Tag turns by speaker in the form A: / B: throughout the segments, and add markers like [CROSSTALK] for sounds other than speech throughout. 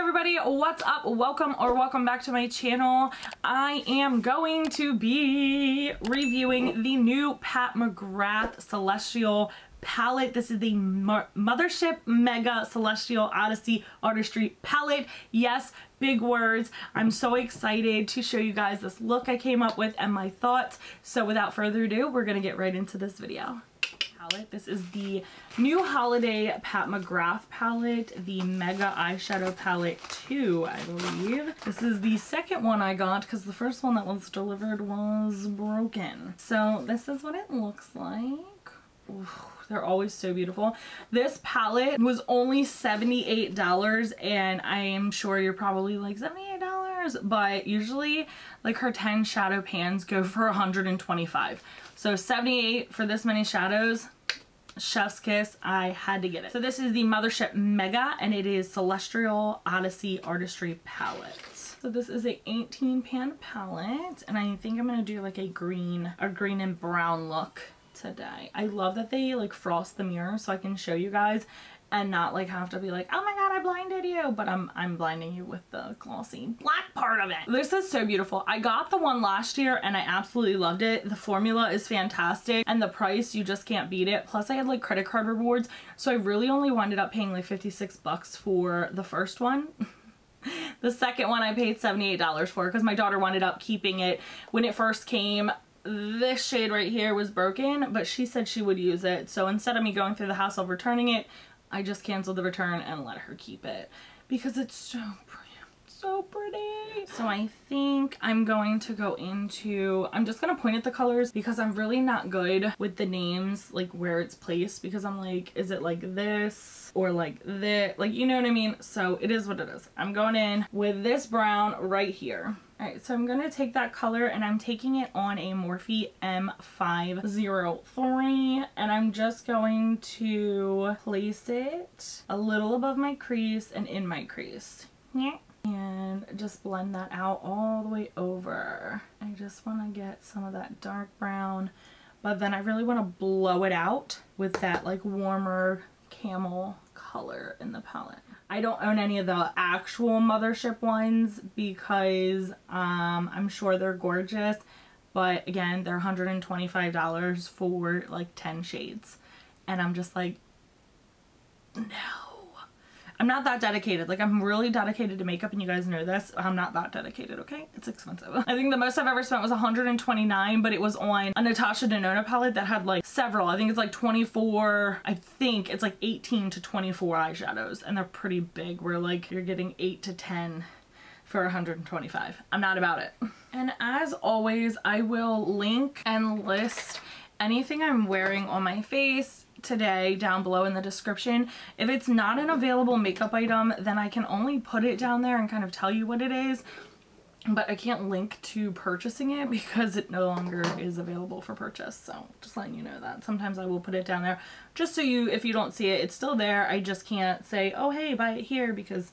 A: everybody, what's up? Welcome or welcome back to my channel. I am going to be reviewing the new Pat McGrath Celestial palette. This is the Mothership Mega Celestial Odyssey Artistry palette. Yes, big words. I'm so excited to show you guys this look I came up with and my thoughts. So without further ado, we're gonna get right into this video palette. This is the new holiday Pat McGrath palette, the Mega Eyeshadow Palette 2, I believe. This is the second one I got because the first one that was delivered was broken. So this is what it looks like. They're always so beautiful. This palette was only $78 and I am sure you're probably like $78 but usually like her 10 shadow pans go for 125 so 78 for this many shadows, chef's kiss, I had to get it. So this is the Mothership Mega and it is Celestial Odyssey Artistry Palette. So this is a 18 pan palette and I think I'm gonna do like a green, a green and brown look today. I love that they like frost the mirror so I can show you guys and not like have to be like, oh my I blinded you, but I'm, I'm blinding you with the glossy black part of it. This is so beautiful. I got the one last year and I absolutely loved it. The formula is fantastic and the price, you just can't beat it. Plus I had like credit card rewards, so I really only wound up paying like 56 bucks for the first one. [LAUGHS] the second one I paid $78 for because my daughter wound up keeping it when it first came this shade right here was broken but she said she would use it so instead of me going through the hassle of returning it I just canceled the return and let her keep it because it's so pretty so pretty. So I think I'm going to go into, I'm just going to point at the colors because I'm really not good with the names, like where it's placed because I'm like, is it like this or like this? Like, you know what I mean? So it is what it is. I'm going in with this brown right here. Alright, so I'm going to take that color and I'm taking it on a Morphe M503 and I'm just going to place it a little above my crease and in my crease. Yeah. And just blend that out all the way over. I just want to get some of that dark brown, but then I really want to blow it out with that like warmer camel color in the palette. I don't own any of the actual mothership ones because um, I'm sure they're gorgeous. But again, they're $125 for like 10 shades. And I'm just like, no. I'm not that dedicated. Like I'm really dedicated to makeup and you guys know this. I'm not that dedicated, okay? It's expensive. [LAUGHS] I think the most I've ever spent was 129 but it was on a Natasha Denona palette that had like several. I think it's like 24, I think it's like 18 to 24 eyeshadows and they're pretty big. Where like you're getting 8 to 10 for 125. I'm not about it. And as always, I will link and list anything I'm wearing on my face today down below in the description. If it's not an available makeup item, then I can only put it down there and kind of tell you what it is. But I can't link to purchasing it [LAUGHS] because it no longer is available for purchase. So just letting you know that. Sometimes I will put it down there just so you, if you don't see it, it's still there. I just can't say, oh, hey, buy it here because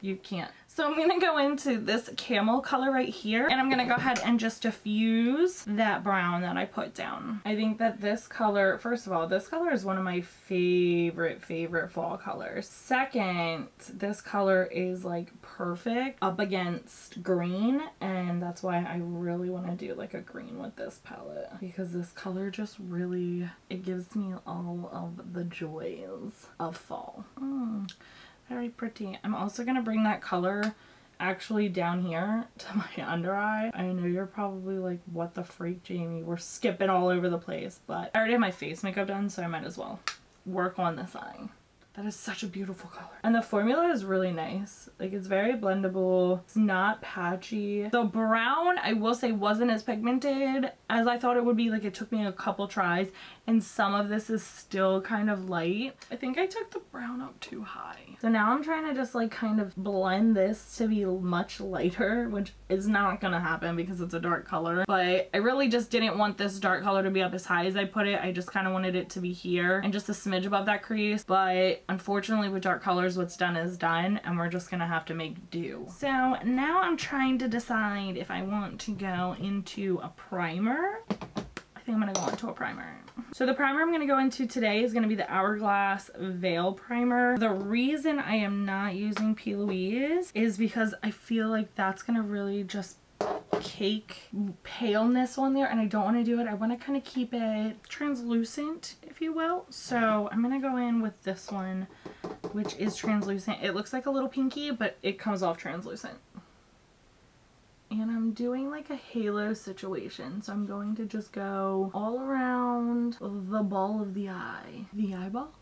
A: you can't so I'm going to go into this camel color right here and I'm going to go ahead and just diffuse that brown that I put down. I think that this color, first of all, this color is one of my favorite, favorite fall colors. Second, this color is like perfect up against green and that's why I really want to do like a green with this palette because this color just really, it gives me all of the joys of fall. Mm. Very pretty. I'm also going to bring that color actually down here [LAUGHS] to my under eye. I know you're probably like, what the freak, Jamie? We're skipping all over the place, but I already have my face makeup done, so I might as well work on this eye. That is such a beautiful color. And the formula is really nice. Like it's very blendable. It's not patchy. The brown, I will say, wasn't as pigmented as I thought it would be. Like it took me a couple tries and some of this is still kind of light. I think I took the brown up too high. So now I'm trying to just like kind of blend this to be much lighter, which is not gonna happen because it's a dark color. But I really just didn't want this dark color to be up as high as I put it. I just kind of wanted it to be here and just a smidge above that crease. But Unfortunately with dark colors what's done is done and we're just gonna have to make do. So now I'm trying to decide if I want to go into a primer I think I'm to go into a primer. So the primer I'm to go into today is to be the Hourglass Veil Primer. The reason I am not using P. Louise is because I feel like that's to really just cake paleness on there and I don't want to do it. I want to kind of keep it translucent, if you will. So I'm going to go in with this one, which is translucent. It looks like a little pinky, but it comes off translucent. And I'm doing like a halo situation. So I'm going to just go all around the ball of the eye. The eyeball?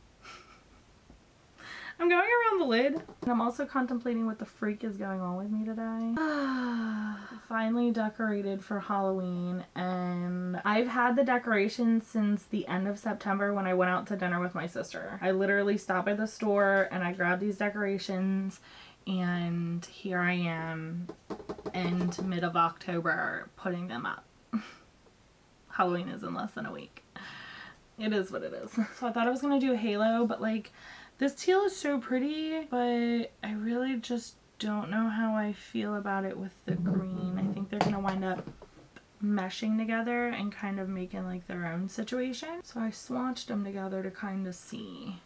A: I'm going around the lid. And I'm also contemplating what the freak is going on with me today. [SIGHS] Finally decorated for Halloween and I've had the decorations since the end of September when I went out to dinner with my sister. I literally stopped at the store and I grabbed these decorations and here I am end mid of October putting them up. [LAUGHS] Halloween is in less than a week. It is what it is. So I thought I was going to do a halo, but like this teal is so pretty, but I really just don't know how I feel about it with the green. I think they're going to wind up meshing together and kind of making like their own situation. So I swatched them together to kind of see.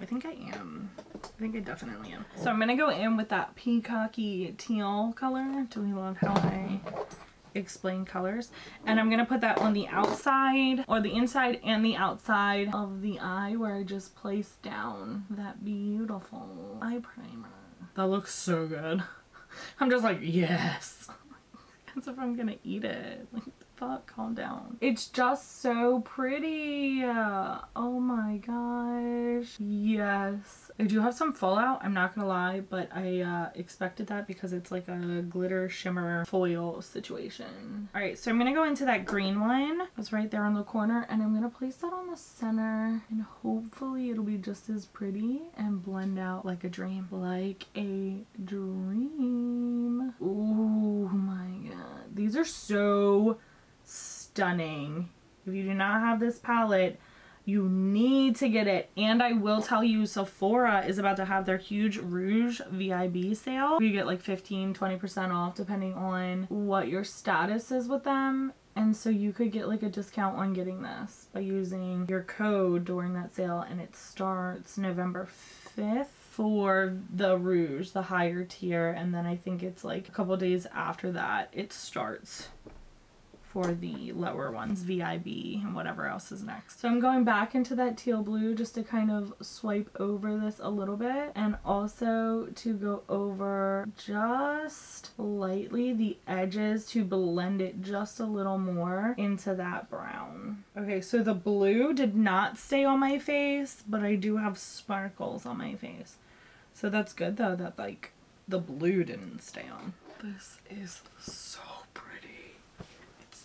A: I think I am. I think I definitely am. So I'm going to go in with that peacocky teal color. Do we love how I explain colors? And I'm going to put that on the outside or the inside and the outside of the eye where I just placed down that beautiful eye primer. That looks so good. [LAUGHS] I'm just like, yes. [LAUGHS] As if I'm gonna eat it. Like, fuck, calm down. It's just so pretty. oh my gosh. Yes. I do have some fallout, I'm not gonna lie, but I uh, expected that because it's like a glitter shimmer foil situation. Alright, so I'm gonna go into that green one. It's right there on the corner and I'm gonna place that on the center and hopefully it'll be just as pretty and blend out like a dream. Like a dream. Oh my god. These are so stunning. If you do not have this palette, you need to get it. And I will tell you, Sephora is about to have their huge Rouge VIB sale. You get like 15, 20% off depending on what your status is with them. And so you could get like a discount on getting this by using your code during that sale and it starts November 5th for the Rouge, the higher tier, and then I think it's like a couple days after that it starts for the lower ones, VIB and whatever else is next. So I'm going back into that teal blue just to kind of swipe over this a little bit and also to go over just lightly the edges to blend it just a little more into that brown. Okay, so the blue did not stay on my face, but I do have sparkles on my face. So that's good though that like the blue didn't stay on. This is so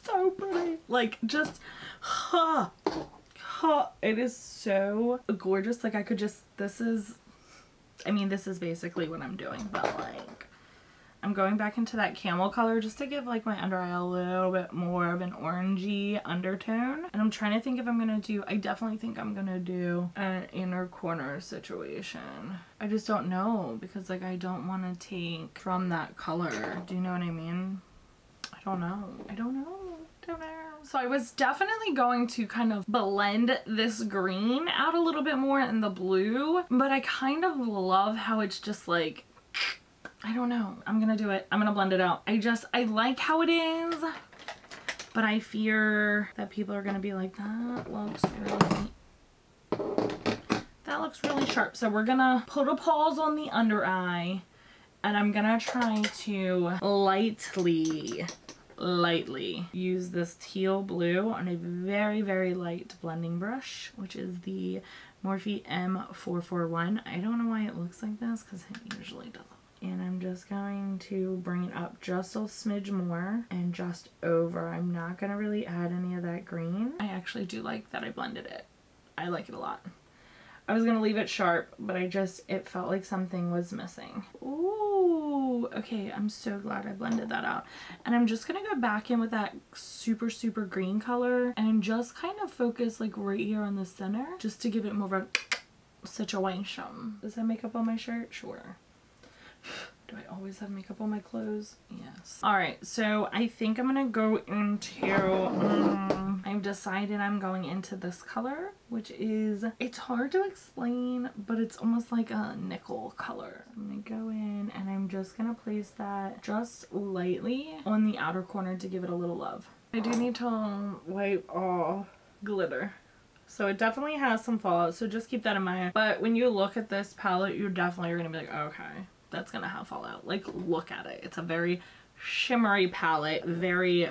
A: so pretty. Like just, huh, huh. It is so gorgeous. Like I could just, this is, I mean, this is basically what I'm doing, but like, I'm going back into that camel color just to give like my under eye a little bit more of an orangey undertone. And I'm trying to think if I'm to do, I definitely think I'm to do an inner corner situation. I just don't know because like I don't want to take from that color. Do you know what I mean? I don't know. I don't know. So I was definitely going to kind of blend this green out a little bit more in the blue, but I kind of love how it's just like, I don't know. I'm gonna do it. I'm gonna blend it out. I just, I like how it is, but I fear that people are gonna be like, that looks really, that looks really sharp. So we're gonna put a pause on the under eye and I'm gonna try to lightly lightly. Use this teal blue on a very, very light blending brush, which is the Morphe M441. I don't know why it looks like this because it usually doesn't. And I'm just going to bring it up just a smidge more and just over. I'm not going to really add any of that green. I actually do like that I blended it. I like it a lot. I was going to leave it sharp, but I just, it felt like something was missing. Ooh, okay, I'm so glad I blended that out. And I'm just to go back in with that super, super green color and just kind of focus like right here on the center just to give it more of a situation. Does that makeup on my shirt? Sure. Do I always have makeup on my clothes? Yes. All right, so I think I'm gonna go into, um, I've decided I'm going into this color, which is, it's hard to explain, but it's almost like a nickel color. I'm gonna go in and I'm just gonna place that just lightly on the outer corner to give it a little love. I do need to wipe off glitter. So it definitely has some fallout, so just keep that in mind. But when you look at this palette, you're definitely going to be like, okay, that's to have fallout. Like, look at it. It's a very shimmery palette, very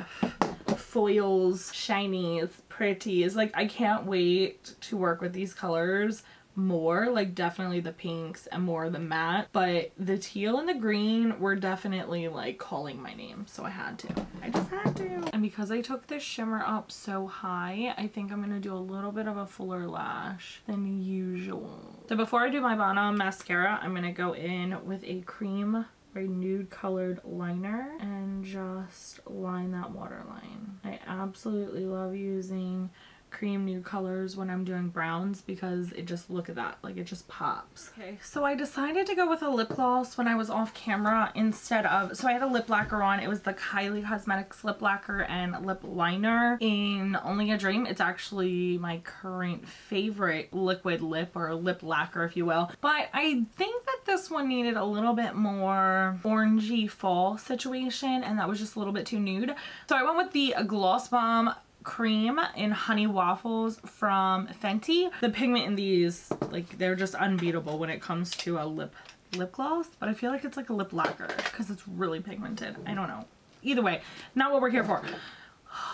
A: foils, shinies, pretties. Like, I can't wait to work with these colors more like definitely the pinks and more the matte but the teal and the green were definitely like calling my name so I had to. I just had to. And because I took this shimmer up so high I think I'm gonna do a little bit of a fuller lash than usual. So before I do my Bana mascara I'm gonna go in with a cream very nude colored liner and just line that waterline. I absolutely love using cream nude colors when I'm doing browns because it just look at that like it just pops. Okay so I decided to go with a lip gloss when I was off camera instead of so I had a lip lacquer on. It was the Kylie Cosmetics lip lacquer and lip liner in Only a Dream. It's actually my current favorite liquid lip or lip lacquer if you will. But I think that this one needed a little bit more orangey fall situation and that was just a little bit too nude. So I went with the Gloss Bomb cream in honey waffles from Fenty. The pigment in these, like they're just unbeatable when it comes to a lip lip gloss, but I feel like it's like a lip lacquer because it's really pigmented. I don't know. Either way, not what we're here for.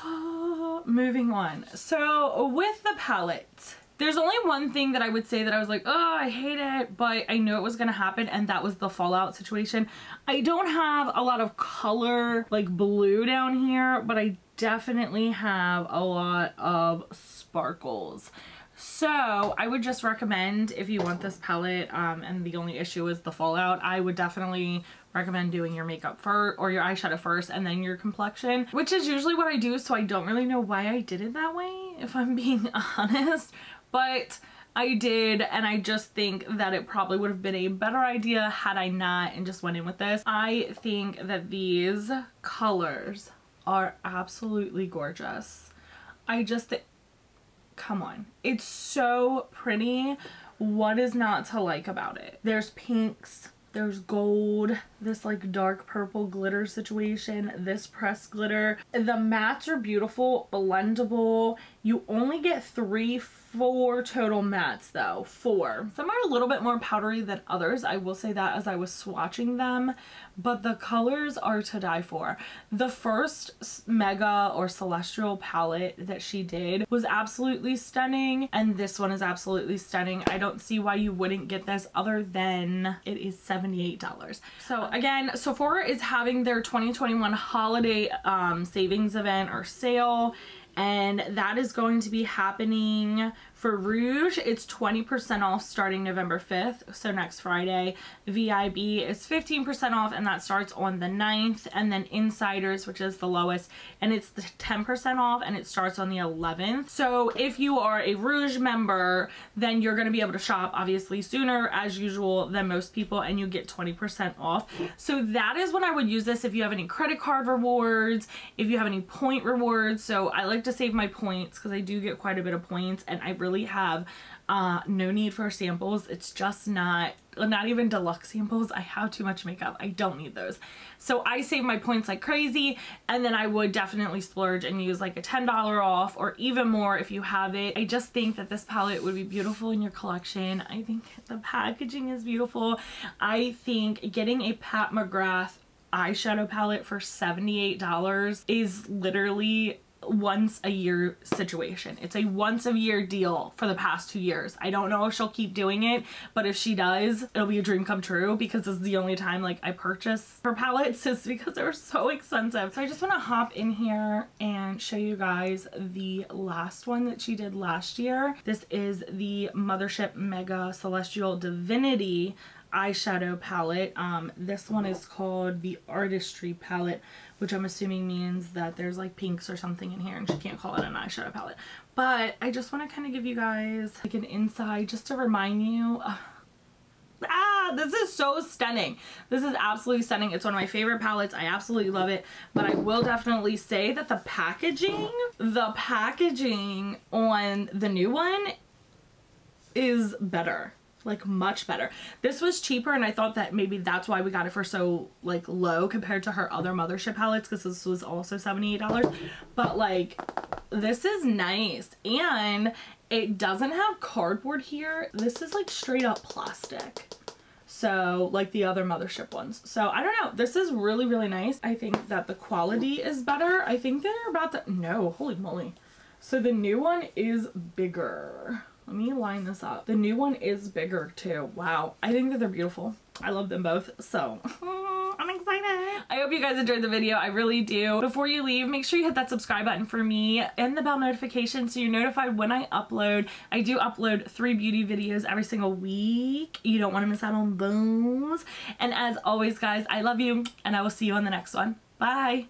A: [GASPS] Moving on. So with the palette, there's only one thing that I would say that I was like, oh, I hate it, but I knew it was gonna happen, and that was the fallout situation. I don't have a lot of color, like blue down here, but I definitely have a lot of sparkles. So I would just recommend if you want this palette um, and the only issue is the fallout, I would definitely recommend doing your makeup first or your eyeshadow first and then your complexion, which is usually what I do. So I don't really know why I did it that way, if I'm [LAUGHS] being [LAUGHS] honest, but I did and I just think that it probably would have been a better idea had I not and just went in with this. I think that these colors are absolutely gorgeous. I just, come on. It's so pretty. What is not to like about it? There's pinks, there's gold, this like dark purple glitter situation, this pressed glitter. The mattes are beautiful, blendable. You only get three, four total mattes though, four. Some are a little bit more powdery than others. I will say that as I was swatching them, but the colors are to die for. The first Mega or Celestial palette that she did was absolutely stunning and this one is absolutely stunning. I don't see why you wouldn't get this other than it is $78. So again, Sephora is having their 2021 holiday um, savings event or sale and that is going to be happening for Rouge, it's 20% off starting November 5th, so next Friday. VIB is 15% off and that starts on the 9th. And then Insiders, which is the lowest, and it's 10% off and it starts on the 11th. So if you are a Rouge member, then you're going to be able to shop obviously sooner as usual than most people and you get 20% off. So that is when I would use this if you have any credit card rewards, if you have any point rewards. So I like to save my points because I do get quite a bit of points and I really really have uh, no need for samples. It's just not, not even deluxe samples. I have too much makeup. I don't need those. So I save my points like crazy and then I would definitely splurge and use like a $10 off or even more if you have it. I just think that this palette would be beautiful in your collection. I think the packaging is beautiful. I think getting a Pat McGrath eyeshadow palette for $78 is literally once a year situation. It's a once a year deal for the past two years. I don't know if she'll keep doing it, but if she does, it'll be a dream come true because this is the only time like I purchase her palettes is because they're so expensive. So I just want to hop in here and show you guys the last one that she did last year. This is the Mothership Mega Celestial Divinity eyeshadow palette. Um, this one is called the Artistry palette, which I'm assuming means that there's like pinks or something in here and she can't call it an eyeshadow palette. But I just want to kind of give you guys like an inside just to remind you. Uh, [LAUGHS] ah! this is so stunning. This is absolutely stunning. It's one of my favorite palettes. I absolutely love it. But I will definitely say that the packaging, the packaging on the new one is better like much better. This was cheaper and I thought that maybe that's why we got it for so like low compared to her other mothership palettes because this was also $78. But like this is nice and it doesn't have cardboard here. This is like straight up plastic. So like the other mothership ones. So I don't know. This is really, really nice. I think that the quality is better. I think they're about the, no, holy moly. So the new one is bigger. Let me line this up. The new one is bigger too. Wow. I think that they're beautiful. I love them both. So [LAUGHS] I'm excited. I hope you guys enjoyed the video. I really do. Before you leave, make sure you hit that subscribe button for me and the bell notification so you're notified when I upload. I do upload three beauty videos every single week. You don't want to miss out on those. And as always, guys, I love you and I will see you on the next one. Bye.